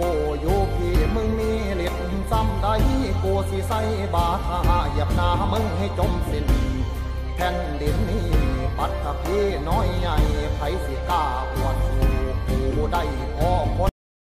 กูอยู่พี่มึงมีเล็กซ้ำได้กูสิใส่บาทาหยับหน้ามึงให้จมสิ้นแผ่นดินนี้ปัดกับพีน้อยใหญ่ไผสิกล้าอวดสู่กูได้พ่อ